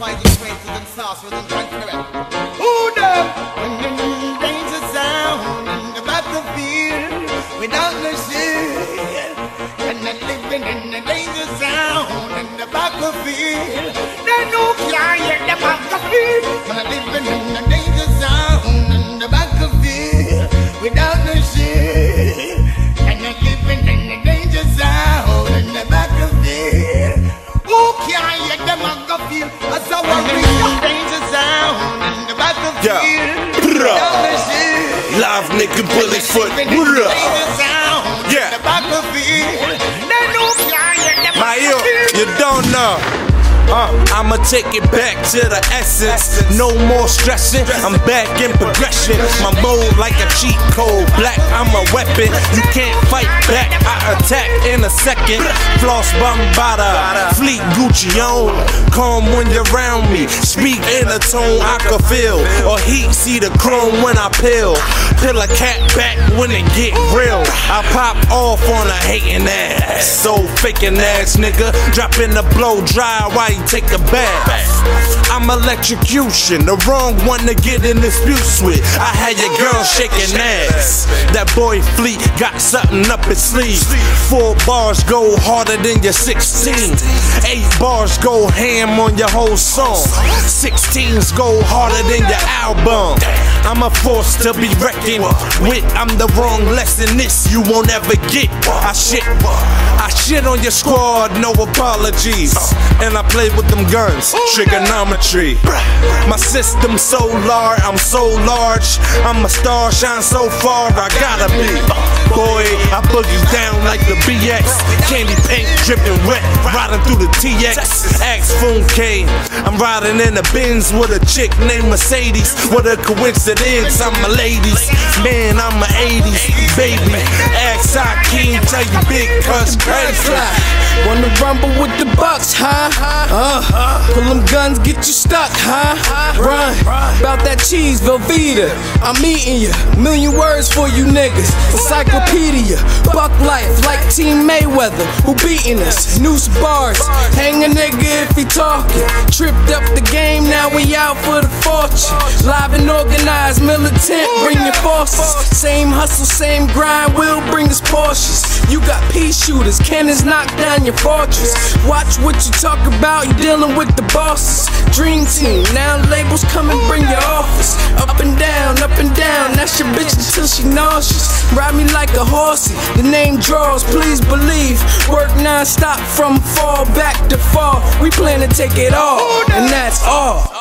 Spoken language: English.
finding strength the the without shield, living in the danger zone in the battlefield. They know crying the battlefield, and they're living in the danger zone in the battlefield without the shield. Yeah. shit. Live nigga bullet foot. Zone Yeah. My ear, you don't know. Uh, I'ma take it back to the essence. No more stressing. I'm back in progression. My mode like a cheat code. Black, I'm a weapon. You can't fight back. I attack in a second. Floss bombada. Fleet Gucci on. Calm when you're around me. Speak in a tone I can feel. Or heat, see the chrome when I peel. Pill a cat back when it get real. I pop off on a hating ass. So faking ass nigga. Drop in the blow dry while take a bath. I'm electrocution, the wrong one to get in disputes with. I had your girl shaking ass. That boy Fleet got something up his sleeve. Four bars go harder than your 16. Eight bars go ham on your whole song. 16s go harder than your album. I'm a force to be reckoned with. I'm the wrong lesson. This you won't ever get. I shit, I shit on your squad. No apologies. And I play with them guns. Trigonometry. My system so large. I'm so large. I'm a star. Shine so far. I gotta be. Boy, I boogie down like the BX. Candy paint dripping wet. Riding through the TX. Axe Funke. I'm riding in a Benz with a chick named Mercedes. What a coincidence. I'm a ladies. Man, I'm a 80s baby. Axe I can't tell you big cuz crazy. Wanna rumble with the bucks, huh? Uh, pull them guns, get you stuck, huh? Run, about that cheese, Velveeta. I'm eating ya. Million words for you niggas. Encyclopedia, buck life like Team Mayweather. Who beating us? Noose bars, hang a nigga if he talking. Tripped up the game, now we out for the fortune. Organized, militant, bring your forces. Same hustle, same grind, will bring us Porsches. You got pea shooters, cannons knock down your fortress. Watch what you talk about, you dealing with the bosses. Dream team, now labels come and bring your office. Up and down, up and down, that's your bitch until she nauseous. Ride me like a horsey, the name draws, please believe. Work non stop from fall back to fall. We plan to take it all, and that's all.